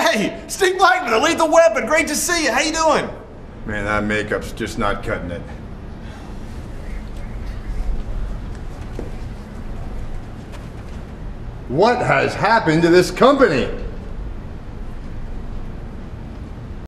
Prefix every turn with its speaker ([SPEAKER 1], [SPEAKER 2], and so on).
[SPEAKER 1] Hey, Steve Blackman, the Lethal Weapon. Great to see you. How you doing?
[SPEAKER 2] Man, that makeup's just not cutting it. What has happened to this company?